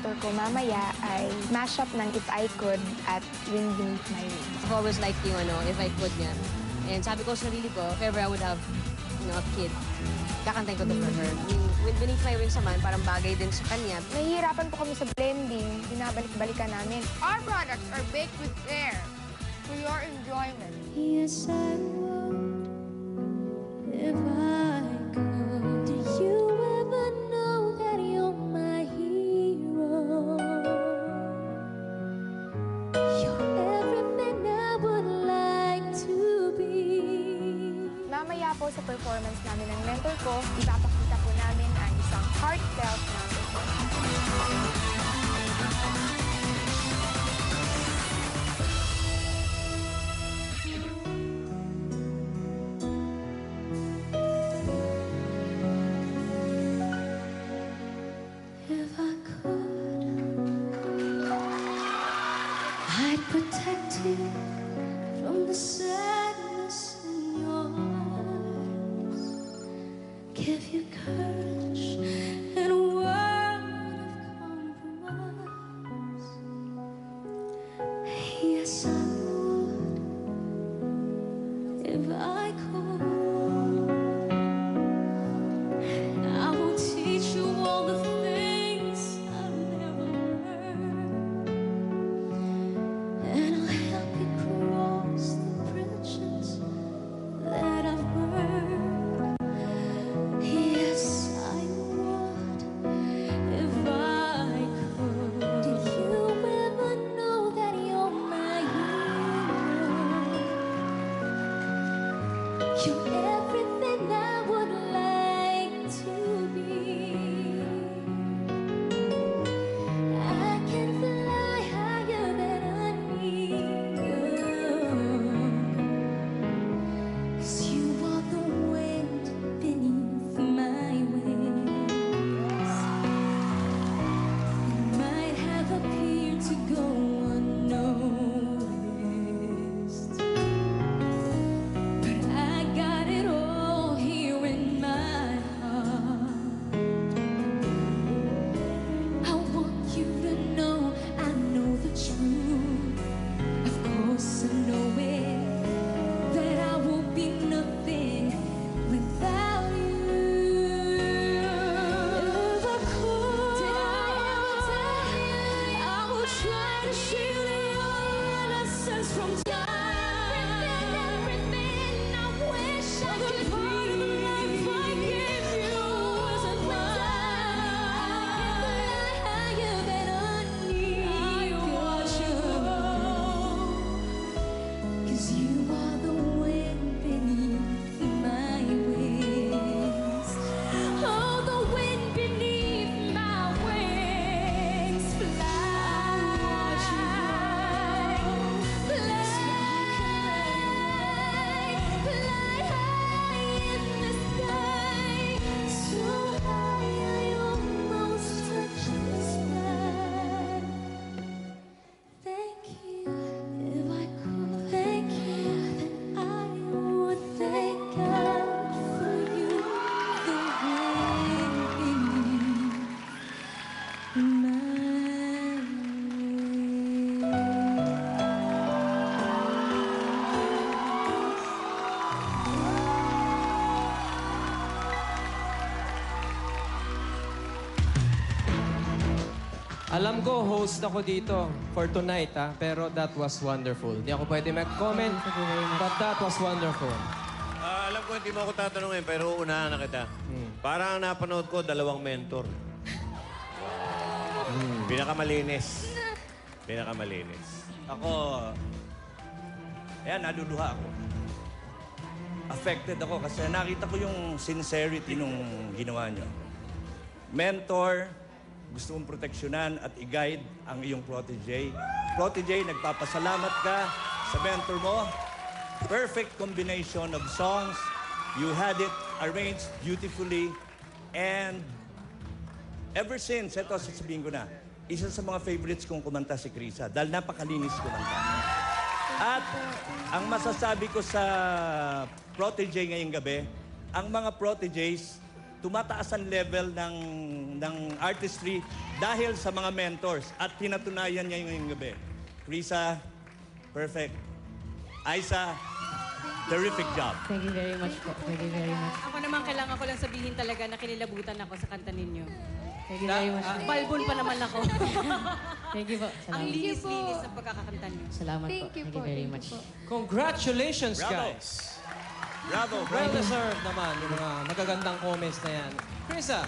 mentor ko mamaya ay mashup ng If I Could at Wind Beneath My Wings. I've always liked yung ano, if I could niya. And sabi ko sa sarili ko, if ever I would have, you know, a kid, kakantayin ko to for her. Yung With Beneath My Wings naman, parang bagay din sa kanya. Nahihirapan po kami sa blending, binabalik-balikan namin. Our products are baked with care for your enjoyment. Yes, I sa performance namin ng mentor ko, ipapakita po namin ang isang heartfelt na performance. Give you courage Alam ko, host ako dito for tonight, ha? Pero that was wonderful. Hindi ako pwede mag-comment, but that was wonderful. Ah, alam ko hindi mo ako tatanungin, pero unahan na kita. Parang ang napanood ko, dalawang mentor. Pinakamalinis. Pinakamalinis. Ako, ayan, naluluha ako. Affected ako kasi nakita ko yung sincerity nung ginawa nyo. Mentor, gusto kong proteksyonan at i-guide ang iyong protege. Protege, nagpapasalamat ka sa mentor mo. Perfect combination of songs. You had it arranged beautifully. And ever since, ito sasabihin ko na, isa sa mga favorites kong kumanta si Krisa dahil napakalinis kumanta. At ang masasabi ko sa protege ngayong gabi, ang mga proteges tumataas ang level ng, ng artistry dahil sa mga mentors at pinatunayan niya ngayong gabi. Krisa, perfect. Aisa, terrific job. Thank you very much po. Thank you very much. Ako naman, kailangan ko lang sabihin talaga na kinilabutan ako sa kanta ninyo. Thank you very much. po. Balbon pa naman ako. Thank you po. Ang Salamat. linis-linis ng pagkakakanta niyo. Salamat po. Thank you Thank po. you very much. po. Congratulations, Bravo. guys. Bravo, Well bravo. deserved naman yung mga magagandang comments na yan. Krisa,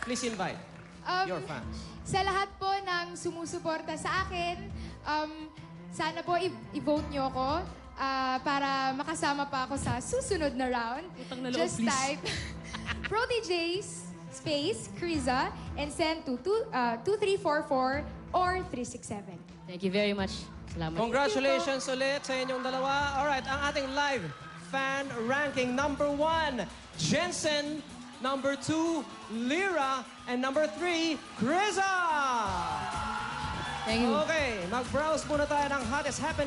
please invite Um, your fans. Sa lahat po ng sumusuporta sa akin, um, sana po i-vote nyo ako ah, para makasama pa ako sa susunod na round. Utang na loob, Just please. type Proteges space Kriza and send to two, uh, 2344 or 367. Thank you very much. Salamat. Congratulations ulit sa inyong dalawa. Alright, ang ating live fan ranking number one, Jensen. Number two, Lyra. And number three, Krisa! Thank you. Okay, mag-browse muna tayo ng hottest happening